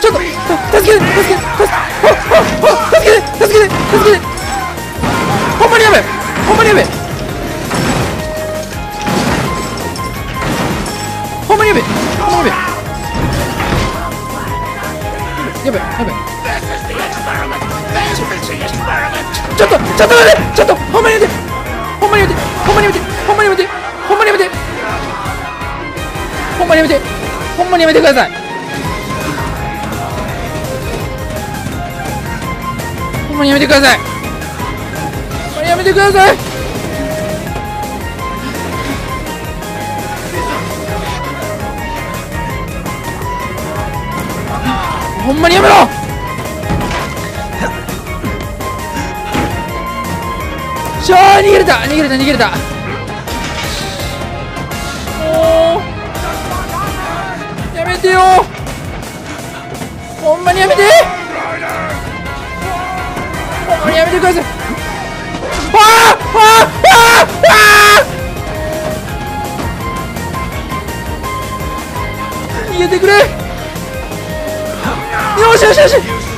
ちょっと助けて助けて助けて助けて助けて助けてほんまにやべほんまにやべほんまにやべほんまにやべやべやべちょっとちょっと待ってちょっとほんまにやめてほんまにやめてほんまにやめてほんまにやめてほんまにやめてほんまにやめてほんまにやめてください。まにやめてください。ほんまにやめてください。ほんまにやめろ。しょー逃げれた逃げれた逃げれた。もうやめてよ。ほんまにやめて。ほんまにやめてくださいああああああ逃げてくれよしよしよし